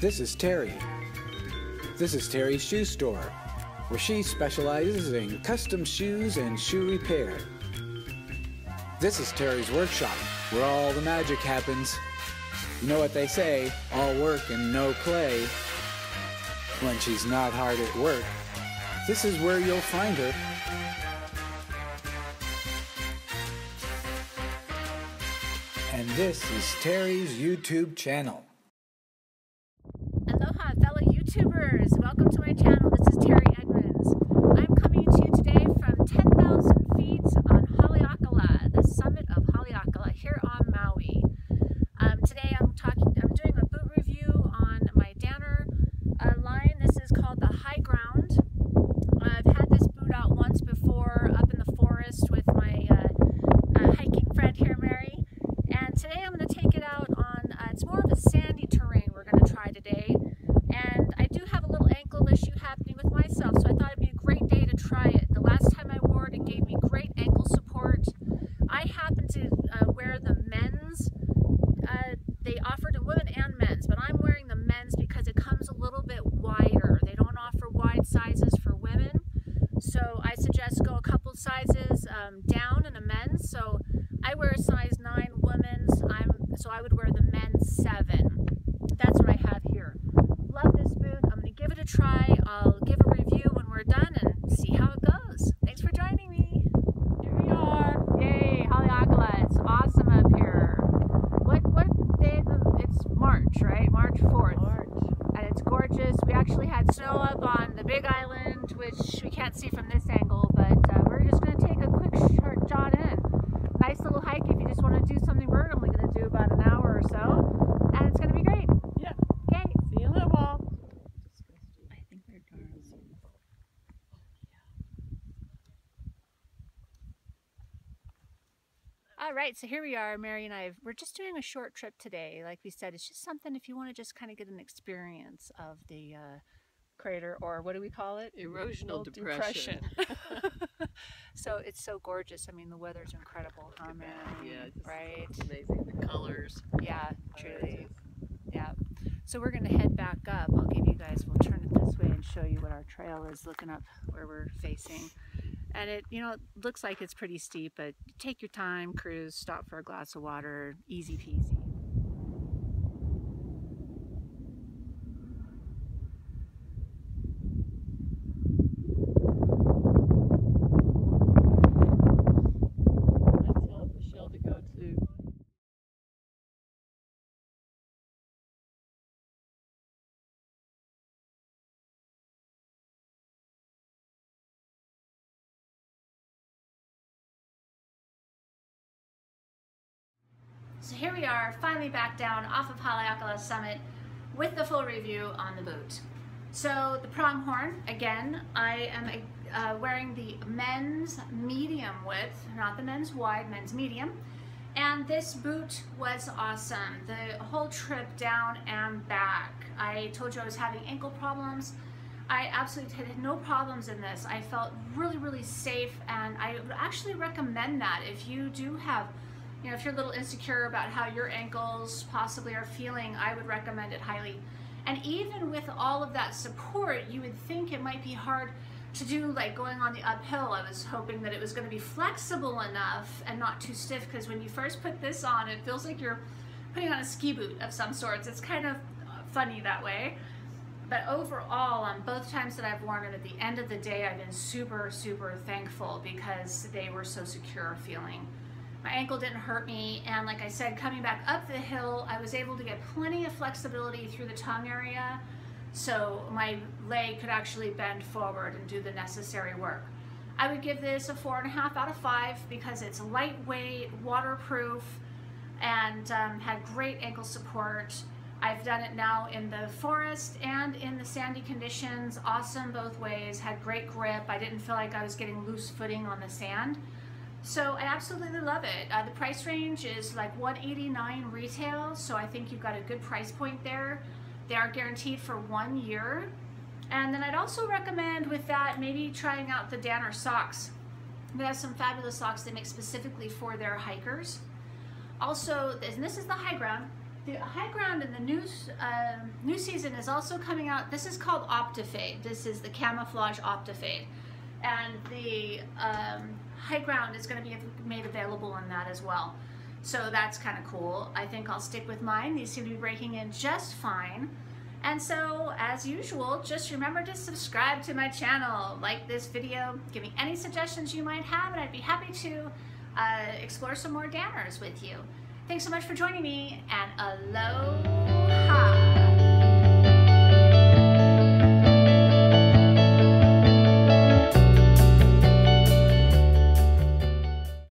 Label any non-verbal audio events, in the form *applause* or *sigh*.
This is Teri. This is Teri's Shoe Store, where she specializes in custom shoes and shoe repair. This is Teri's Workshop, where all the magic happens. You know what they say all work and no play. When she's not hard at work, this is where you'll find her. And this is Teri's YouTube channel. Fellow YouTubers! Welcome to my channel. This is Teri Edmonds. I'm coming to you today from 10,000 feet on Haleakala, the summit of Haleakala here on Maui. Um, today I'm talking. I'm doing a boot review on my Danner uh, line. This is called the Highground. I've had this boot out once before up in the forest with my uh, uh, hiking friend here, Mary. And today I'm going to take it out on. Uh, it's more of a sandy terrain we're going to try today. And I do have a little ankle issue happening with myself, so I thought it'd be a great day to try it. The last time I wore it, it gave me great ankle support. I happen to uh, wear the men's. Uh, they offered in women and men's, but I'm wearing the men's because it comes a little bit wider. They don't offer wide sizes for women, so I suggest go a couple sizes um, down in a men's. So I wear a size nine women's. I'm so I would wear the men's seven. That's what I have here. Love this boot. I'm gonna give it a try. I'll give a review when we're done and see how it goes. Thanks for joining me. Here we are. Yay, Haleakala. It's awesome up here. What what day? Of the, it's March, right? March fourth. March. And it's gorgeous. We actually had snow up on the Big Island, which we can't see from this angle, but uh, we're just gonna take a quick short jaunt in. Nice little hike if you just want to do something we're only gonna do about an hour or so, and it's gonna be great. Yeah. Okay. See you in a little while. I think they're darls. All right, so here we are, Mary and I. We're just doing a short trip today. Like we said, it's just something if you want to just kind of get an experience of the uh, crater, or what do we call it? Erosional depression. *laughs* so *laughs* it's so gorgeous. I mean, the weather's incredible, huh, Mary? Yeah, right. amazing. The colors. Yeah, truly. Yeah. So we're going to head back up. I'll give you guys, we'll turn it this way and show you what our trail is looking up where we're facing. And it, you know, it looks like it's pretty steep, but take your time, cruise, stop for a glass of water, easy peasy. I tell Michelle to go to. So here we are, finally back down off of Haleakala Summit with the full review on the boot. So the pronghorn, again, I am uh, wearing the men's medium width, not the men's wide, men's medium. And this boot was awesome. The whole trip down and back. I told you I was having ankle problems. I absolutely had no problems in this. I felt really, really safe, and I would actually recommend that if you do have you know, if you're a little insecure about how your ankles possibly are feeling, I would recommend it highly. And even with all of that support, you would think it might be hard to do like going on the uphill. I was hoping that it was going to be flexible enough and not too stiff because when you first put this on, it feels like you're putting on a ski boot of some sorts. It's kind of funny that way. But overall, on both times that I've worn it, at the end of the day, I've been super, super thankful because they were so secure feeling. My ankle didn't hurt me, and like I said, coming back up the hill, I was able to get plenty of flexibility through the tongue area, so my leg could actually bend forward and do the necessary work. I would give this a four and a half out of five because it's lightweight, waterproof, and um, had great ankle support. I've done it now in the forest and in the sandy conditions, awesome both ways, had great grip. I didn't feel like I was getting loose footing on the sand. So I absolutely love it. Uh, the price range is like 189 retail, so I think you've got a good price point there. They are guaranteed for one year. And then I'd also recommend with that maybe trying out the Danner socks. They have some fabulous socks they make specifically for their hikers. Also, and this is the Highground, the Highground in the new uh, new season is also coming out. This is called Optifade. This is the camouflage Optifade, and the um, Highground is going to be made available in that as well. So that's kind of cool. I think I'll stick with mine. These seem to be breaking in just fine. And so, as usual, just remember to subscribe to my channel, like this video, give me any suggestions you might have, and I'd be happy to uh, explore some more danners with you. Thanks so much for joining me, and aloha!